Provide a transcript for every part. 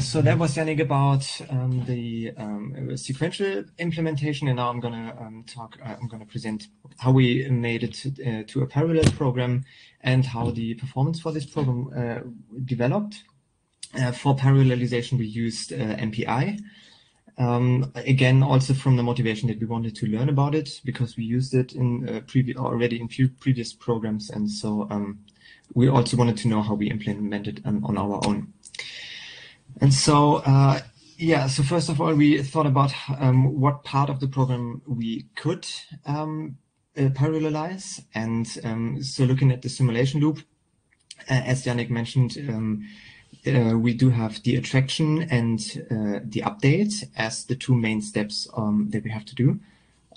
So that was Yannick about um, the um, sequential implementation, and now I'm gonna um, talk. Uh, I'm gonna present how we made it to, uh, to, a parallel program and how the performance for this program uh, developed. Uh, for parallelization, we used uh, MPI. Um, again, also from the motivation that we wanted to learn about it because we used it in uh, already in few previous programs, and so um, we also wanted to know how we implemented it um, on our own. And so, uh, yeah, so first of all, we thought about um, what part of the program we could um, uh, parallelize. And um, so looking at the simulation loop, uh, as Yannick mentioned, um, uh, we do have the attraction and uh, the update as the two main steps um, that we have to do,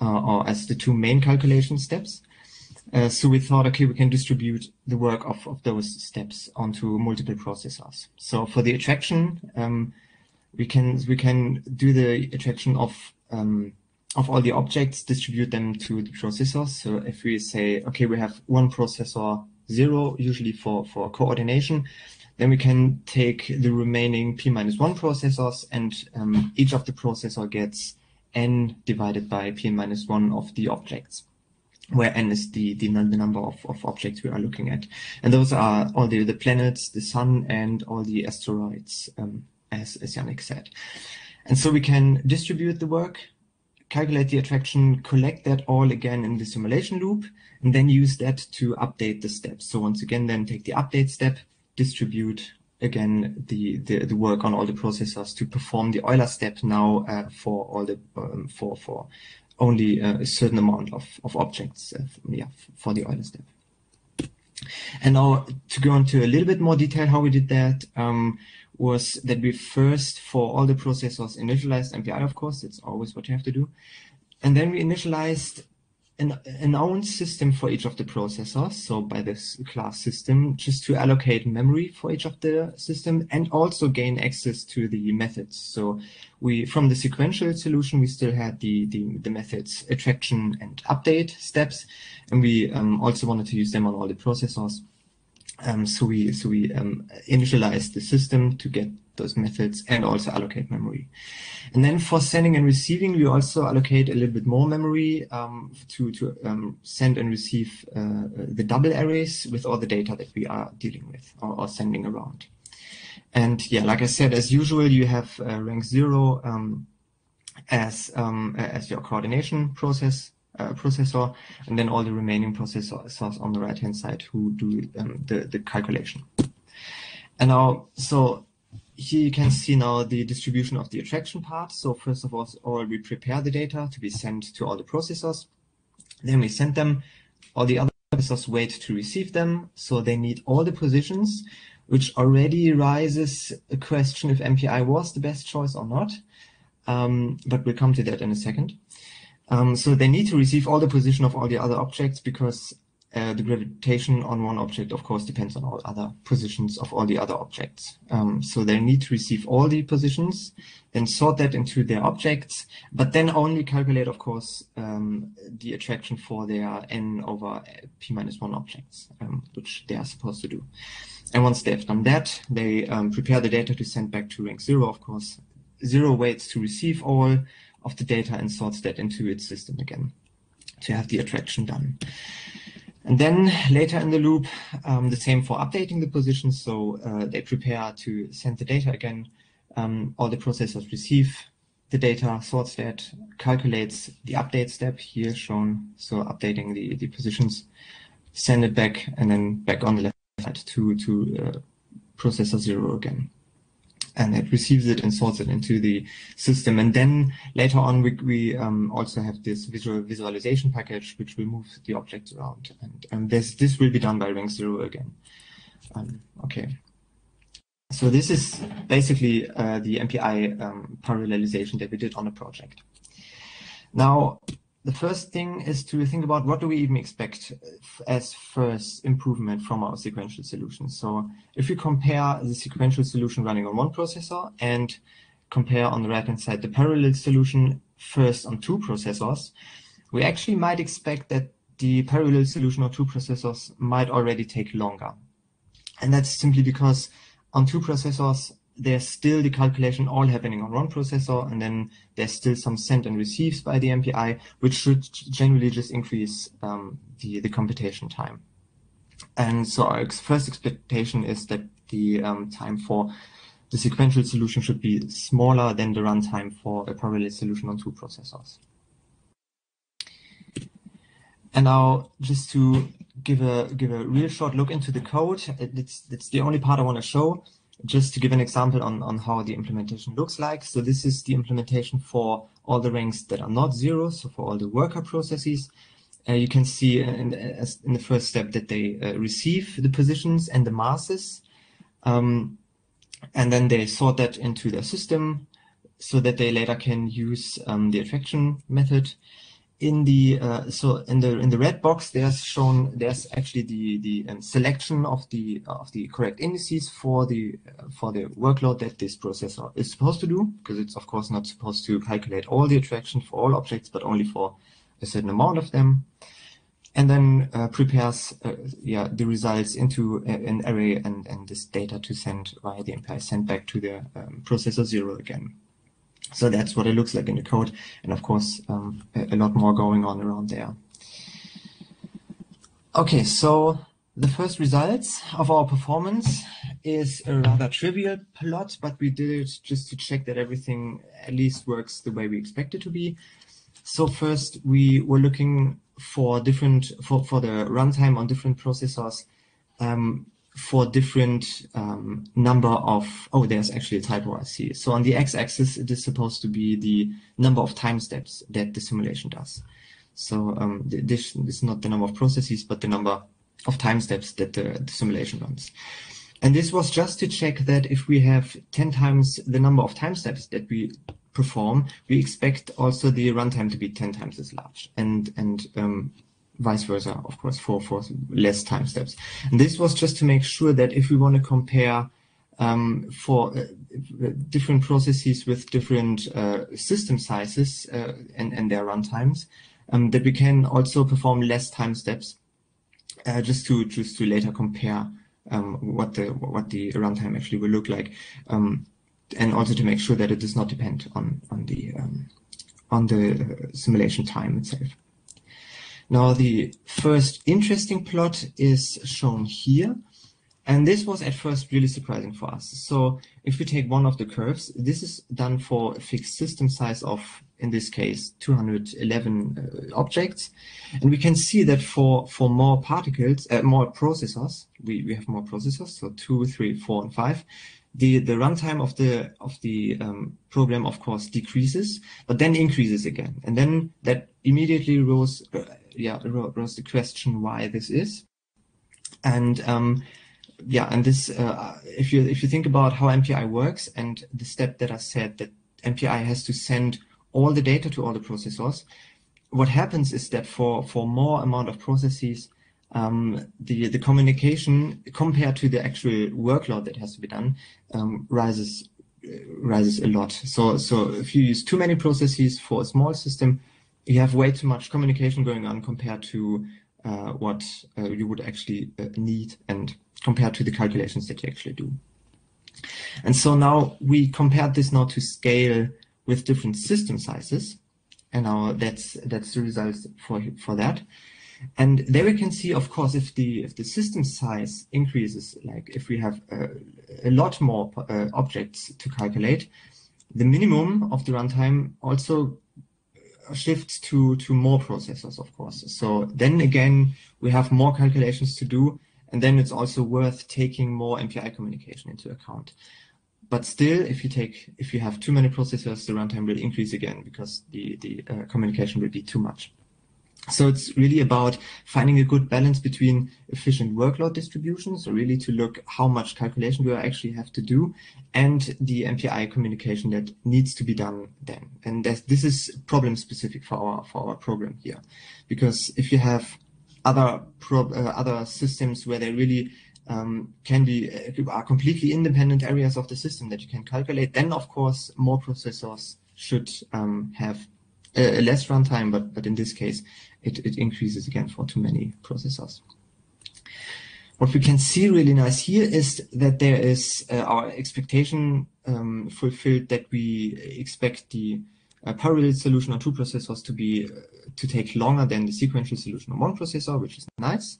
uh, or as the two main calculation steps. Uh, so we thought, okay, we can distribute the work of, of those steps onto multiple processors. So for the attraction, um, we can we can do the attraction of um, of all the objects, distribute them to the processors. So if we say, okay, we have one processor zero, usually for for coordination, then we can take the remaining p minus one processors, and um, each of the processor gets n divided by p minus one of the objects where n is the, the, the number of, of objects we are looking at. And those are all the, the planets, the sun, and all the asteroids, um, as, as Yannick said. And so we can distribute the work, calculate the attraction, collect that all again in the simulation loop, and then use that to update the steps. So once again, then take the update step, distribute again the, the, the work on all the processors to perform the Euler step now uh, for all the um, for for only a certain amount of, of objects uh, yeah, for the Euler step. And now to go into a little bit more detail how we did that um, was that we first, for all the processors, initialized MPI, of course, it's always what you have to do. And then we initialized an, an own system for each of the processors. So by this class system, just to allocate memory for each of the system and also gain access to the methods. So we, from the sequential solution, we still had the, the, the methods attraction and update steps. And we um, also wanted to use them on all the processors. Um, so we, so we um, initialized the system to get those methods and also allocate memory. And then for sending and receiving, we also allocate a little bit more memory um, to, to um, send and receive uh, the double arrays with all the data that we are dealing with or, or, sending around. And yeah, like I said, as usual, you have uh, rank zero um, as, um, as your coordination process uh, processor, and then all the remaining processors on the right-hand side who do um, the, the calculation. And now, so here you can see now the distribution of the attraction part. So first of all, we prepare the data to be sent to all the processors. Then we send them. All the other processors wait to receive them. So they need all the positions, which already raises a question if MPI was the best choice or not. Um, but we'll come to that in a second. Um, so they need to receive all the position of all the other objects because uh, the gravitation on one object, of course, depends on all other positions of all the other objects. Um, so they need to receive all the positions, then sort that into their objects, but then only calculate, of course, um, the attraction for their n over p minus one objects, um, which they are supposed to do. And once they've done that, they um, prepare the data to send back to rank zero, of course. Zero waits to receive all of the data and sorts that into its system again to have the attraction done. And then later in the loop, um, the same for updating the positions. So uh, they prepare to send the data again. Um, all the processors receive the data, sorts that, calculates the update step here shown. So updating the, the positions, send it back, and then back on the left side to, to uh, processor zero again and it receives it and sorts it into the system. And then later on, we, we um, also have this visual visualization package, which will move the objects around. And um, this, this will be done by rank zero again. Um, okay. So this is basically uh, the MPI um, parallelization that we did on a project. Now, the first thing is to think about what do we even expect as first improvement from our sequential solution. So if we compare the sequential solution running on one processor and compare on the right-hand side the parallel solution first on two processors, we actually might expect that the parallel solution on two processors might already take longer. And that's simply because on two processors, there's still the calculation all happening on one processor, and then there's still some send and receives by the MPI, which should generally just increase um, the, the computation time. And so our first expectation is that the um, time for the sequential solution should be smaller than the runtime for a parallel solution on two processors. And now just to give a give a real short look into the code, it's, it's the only part I want to show just to give an example on, on how the implementation looks like. So this is the implementation for all the ranks that are not zero, so for all the worker processes. Uh, you can see in, in, the first step that they uh, receive the positions and the masses. Um, and then they sort that into their system so that they later can use um, the attraction method in the uh, so in the in the red box there's shown there's actually the the um, selection of the of the correct indices for the uh, for the workload that this processor is supposed to do because it's of course not supposed to calculate all the attraction for all objects but only for a certain amount of them and then uh, prepares uh, yeah the results into a, an array and and this data to send via the MPI sent back to the um, processor zero again. So that's what it looks like in the code. And of course, um, a, a, lot more going on around there. Okay, so the first results of our performance is a rather trivial plot, but we did it just to check that everything at least works the way we expect it to be. So first, we were looking for different for, for the runtime on different processors um, for different um, number of, oh, there's actually a typo I see. So on the x-axis, it is supposed to be the number of time steps that the simulation does. So um, this, is not the number of processes, but the number of time steps that the, the simulation runs. And this was just to check that if we have 10 times the number of time steps that we perform, we expect also the runtime to be 10 times as large. And, and um, vice versa, of course, for, for less time steps. And this was just to make sure that if we want to compare um, for uh, different processes with different uh, system sizes uh, and, and their runtimes, um, that we can also perform less time steps uh, just to just to later compare um, what the what the runtime actually will look like, um, and also to make sure that it does not depend on on the um, on the simulation time itself. Now the first interesting plot is shown here. And this was at first really surprising for us. So if we take one of the curves, this is done for a fixed system size of, in this case, 211 uh, objects. And we can see that for, for more particles, uh, more processors, we, we have more processors, so two, three, four, and five. The, the runtime of the of the um, program, of course, decreases, but then increases again, and then that immediately rose uh, yeah rose the question why this is, and um, yeah, and this uh, if you if you think about how MPI works and the step that I said that MPI has to send all the data to all the processors, what happens is that for for more amount of processes, um, the the communication compared to the actual workload that has to be done um, rises rises a lot. So so if you use too many processes for a small system, you have way too much communication going on compared to uh, what uh, you would actually uh, need and compared to the calculations that you actually do. And so now we compared this now to scale with different system sizes. And now that's that's the results for for that. And there we can see, of course, if the if the system size increases, like if we have a lot more uh, objects to calculate, the minimum of the runtime also shifts to to more processors, of course. So then again, we have more calculations to do, and then it's also worth taking more MPI communication into account. But still, if you take if you have too many processors, the runtime will increase again because the the uh, communication will be too much. So it's really about finding a good balance between efficient workload distribution, so really to look how much calculation do I actually have to do, and the MPI communication that needs to be done then. And this is problem specific for our for our program here, because if you have other uh, other systems where they really um, can be uh, are completely independent areas of the system that you can calculate, then of course more processors should um, have a less runtime, but but in this case it, it increases again for too many processors. what we can see really nice here is that there is uh, our expectation um, fulfilled that we expect the uh, parallel solution on two processors to be uh, to take longer than the sequential solution on one processor, which is nice.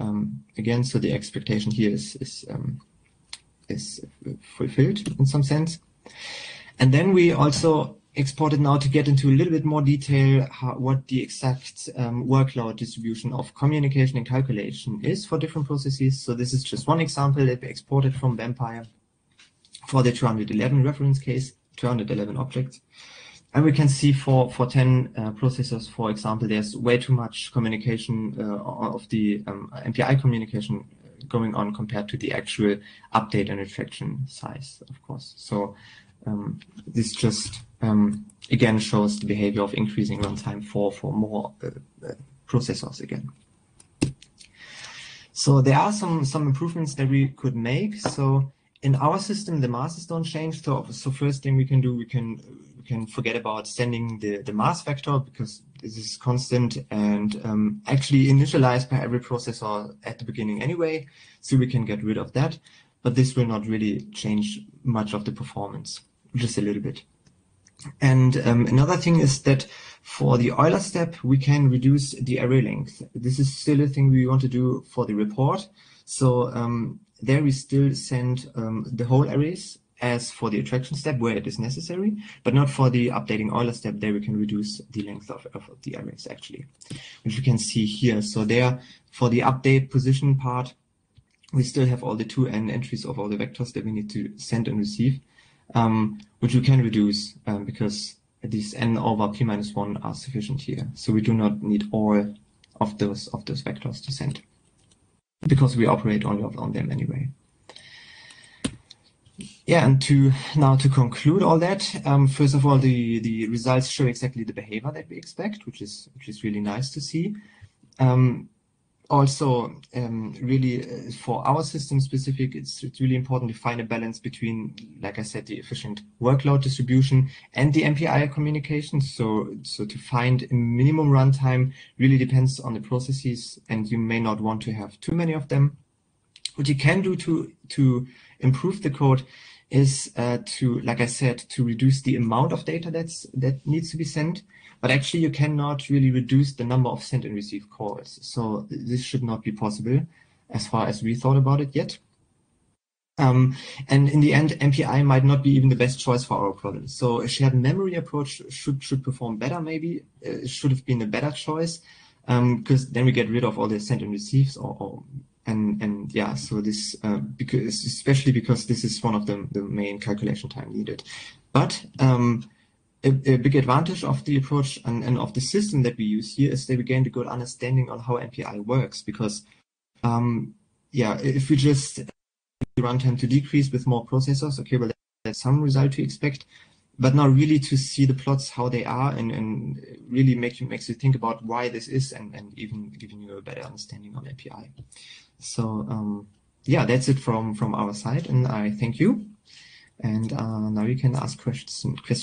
Um, again, so the expectation here is is um, is fulfilled in some sense. And then we also exported now to get into a little bit more detail how, what the exact um, workload distribution of communication and calculation is for different processes. So this is just one example that we exported from Vampir for the 211 reference case, 211 objects. And we can see for, for 10 uh, processors, for example, there's way too much communication uh, of the um, MPI communication going on compared to the actual update and retraction size, of course. So um, this just um, again shows the behavior of increasing runtime for for more uh, uh, processors again. So there are some some improvements that we could make. So in our system, the masses don't change. So so first thing we can do, we can we can forget about sending the the mass vector because this is constant and um, actually initialized by every processor at the beginning anyway. So we can get rid of that, but this will not really change much of the performance just a little bit. And um, another thing is that for the Euler step, we can reduce the array length. This is still a thing we want to do for the report. So um, there we still send um, the whole arrays as for the attraction step where it is necessary, but not for the updating Euler step. There we can reduce the length of, of the arrays actually, which you can see here. So there for the update position part, we still have all the two n entries of all the vectors that we need to send and receive um, which we can reduce um, because these n over p minus 1 are sufficient here. So we do not need all of those of those vectors to send because we operate only on them anyway. Yeah, and to now to conclude all that, um, first of all, the the results show exactly the behavior that we expect, which is which is really nice to see. Um, also um, really uh, for our system specific, it's, it's really important to find a balance between, like I said, the efficient workload distribution and the MPI communication. So, so to find a minimum runtime really depends on the processes and you may not want to have too many of them. What you can do to, to improve the code is uh, to, like I said, to reduce the amount of data that's, that needs to be sent. But actually, you cannot really reduce the number of send and receive calls. So this should not be possible as far as we thought about it yet. Um, and in the end, MPI might not be even the best choice for our problem. So a shared memory approach should should perform better. Maybe uh, it should have been a better choice because um, then we get rid of all the send and receives or, or and and yeah so this uh, because especially because this is one of the, the main calculation time needed but um, a, a, big advantage of the approach and, and, of the system that we use here is that we gain a good understanding on how MPI works because, um, yeah, if we just runtime to decrease with more processors, okay, well, that's some result to expect, but not really to see the plots how they are and, and really make you makes you think about why this is and, and even giving you a better understanding on MPI. So um, yeah, that's it from from our side, and I thank you. And uh, now you can ask questions. questions.